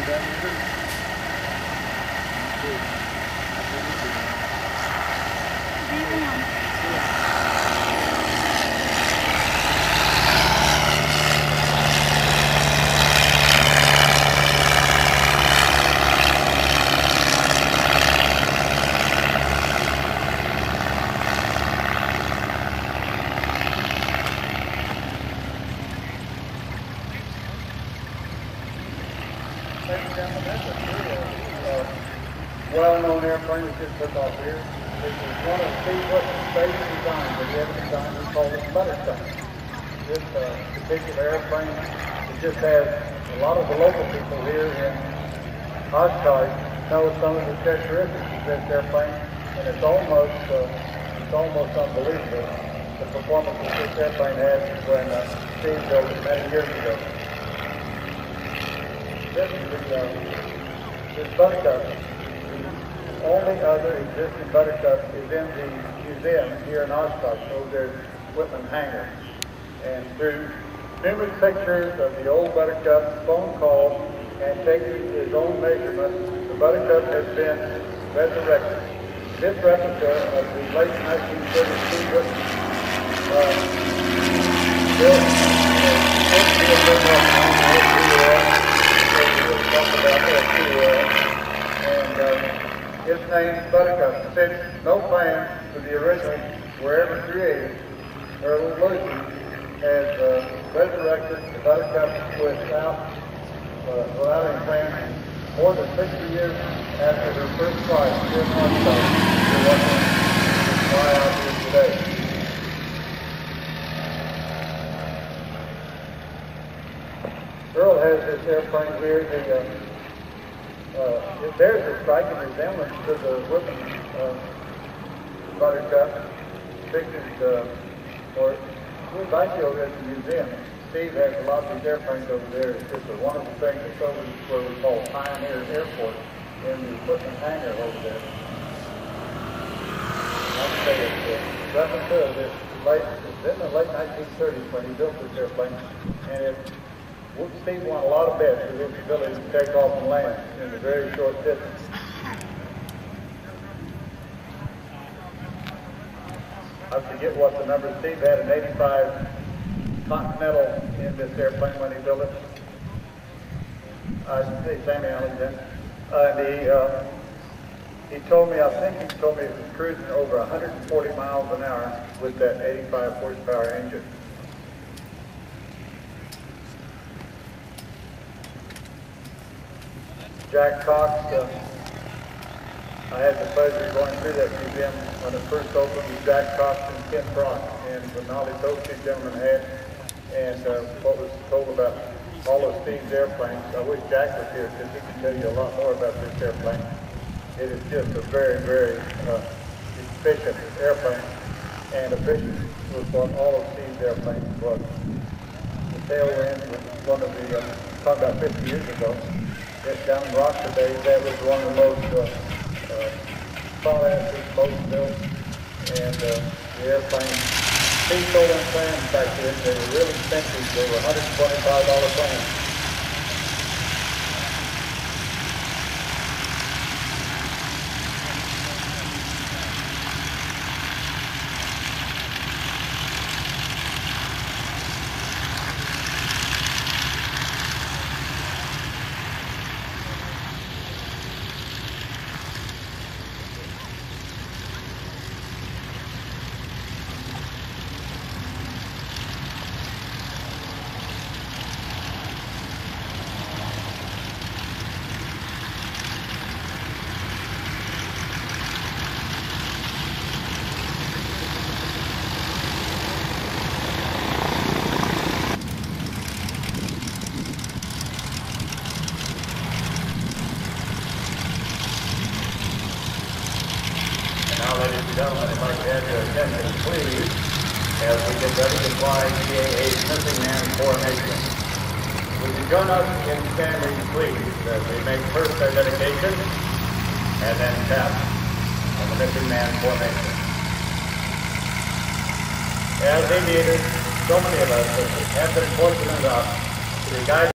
Thank you. well-known airplane that just took off here. This is one of Steve Wittman's favorite designs that he ever designed. He called it Butterfly. This uh, particular airplane, it just has a lot of the local people here in Oshkosh know some of the characteristics of this airplane, and it's almost uh, it's almost unbelievable the performance that this airplane has when uh, Steve built it many years ago. This uh, Buttercup. The only other existing Buttercup is in the museum here in Oshkosh, over there Wittman Hangar. And through numerous pictures of the old Buttercup, phone calls, and taking his own measurements, the Buttercup has been resurrected. This replica of the late 1932 Wittman uh, built and uh, his name Buttercup. Since no plans for the original were ever created, Earl Lucy has uh, resurrected the Buttercup without, uh, without any plans more than 60 years after her first flight here in Moscow. We're watching this fly out here today. Earl has this airplane here. Uh, uh, it bears a striking resemblance to the Wittman uh, Buttercup pictured, uh, or we invite you over at the museum. Steve has a lot of these airplanes over there. It's just a wonderful thing. It's over where we call Pioneer Airport in the Wittman hangar over there. Like I say, it's a replica of this late, it's in the late 1930s when he built this airplane, and it Steve won a lot of bets with his ability to take off and land in a very short distance. I forget what the number, Steve had an 85 Continental in this airplane when he built it. I say Sammy uh, and he, uh, he told me, I think he told me he was cruising over 140 miles an hour with that 85 horsepower engine. Jack Cox. Uh, I had the pleasure of going through that museum when it first opened with Jack Cox and Ken Brock and the knowledge those two gentlemen had and uh, what was told about all of Steve's airplanes. I wish Jack was here because he can tell you a lot more about this airplane. It is just a very, very uh, efficient airplane and efficient was what all of Steve's airplanes was. The tailwind was one of the, uh, talking about 50 years ago, just down in Rockford days, that was one of the most uh, uh, sought after boats built. And uh, the airplane, sold them plans back then. They were really expensive. They were $125 plans. Gentlemen, if like uh, to have your attention, please, as we get ready to fly EAA's Missing Man formation. Would you join us in standing, please, as we make first our dedication and then tap on the Missing Man formation. As aviators, so many of us have been fortunate enough to be guided